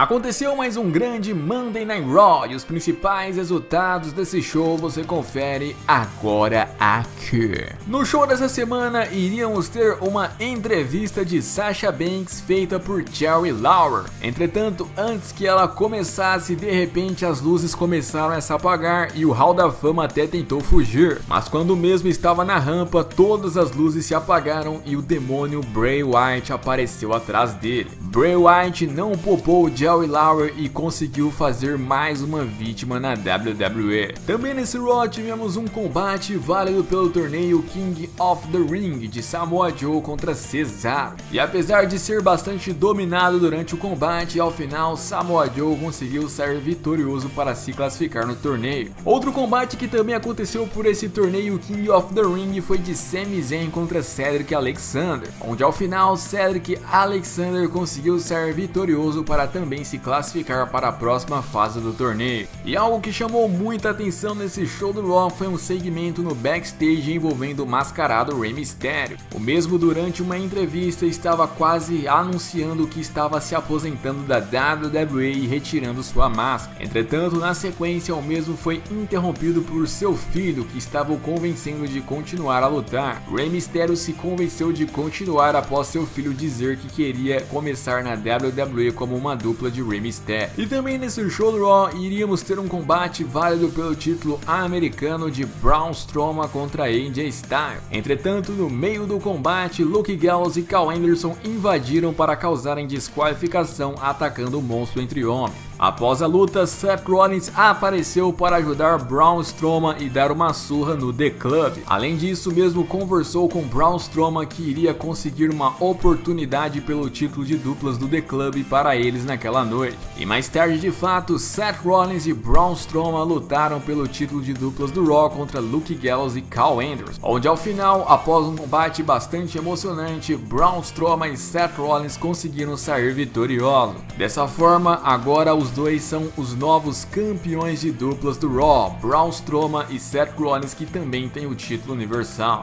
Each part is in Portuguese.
Aconteceu mais um grande Monday Night Raw e os principais resultados desse show você confere agora aqui. No show dessa semana iríamos ter uma entrevista de Sasha Banks feita por Jerry Lawler. Entretanto, antes que ela começasse, de repente as luzes começaram a se apagar e o Hall da Fama até tentou fugir. Mas quando mesmo estava na rampa, todas as luzes se apagaram e o demônio Bray Wyatt apareceu atrás dele. Bray Wyatt não poupou Jerry Jerry Lawler e conseguiu fazer mais uma vítima na WWE. Também nesse Raw tivemos um combate válido pelo torneio King of the Ring de Samoa Joe contra Cesaro. E apesar de ser bastante dominado durante o combate, ao final Samoa Joe conseguiu sair vitorioso para se classificar no torneio. Outro combate que também aconteceu por esse torneio King of the Ring foi de Sami Zayn contra Cedric Alexander, onde ao final Cedric Alexander conseguiu sair vitorioso para também se classificar para a próxima fase do torneio. E algo que chamou muita atenção nesse show do Raw foi um segmento no backstage envolvendo o mascarado Rey Mysterio. O mesmo durante uma entrevista estava quase anunciando que estava se aposentando da WWE e retirando sua máscara. Entretanto, na sequência, o mesmo foi interrompido por seu filho que estava o convencendo de continuar a lutar. Rey Mysterio se convenceu de continuar após seu filho dizer que queria começar na WWE como uma dupla de Rey Mysterio. E também nesse show do Raw iríamos ter um combate válido pelo título americano de Braun Strowman contra AJ Styles. Entretanto, no meio do combate, Luke Gallows e Cal Anderson invadiram para causarem desqualificação atacando o monstro entre homens. Após a luta, Seth Rollins apareceu para ajudar Braun Strowman e dar uma surra no The Club. Além disso, mesmo conversou com Braun Strowman que iria conseguir uma oportunidade pelo título de duplas do The Club para eles naquela noite. E mais tarde, de fato, Seth Rollins e Braun Strowman lutaram pelo título de duplas do Raw contra Luke Gallows e Cal Anderson, onde ao final, após um combate bastante emocionante, Braun Strowman e Seth Rollins conseguiram sair vitoriosos. Dessa forma, agora os dois são os novos campeões de duplas do Raw, Braun Strowman e Seth Rollins, que também tem o título universal.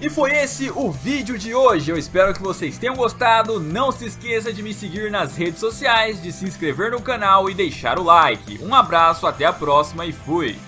E foi esse o vídeo de hoje. Eu espero que vocês tenham gostado. Não se esqueça de me seguir nas redes sociais, de se inscrever no canal e deixar o like. Um abraço, até a próxima e fui!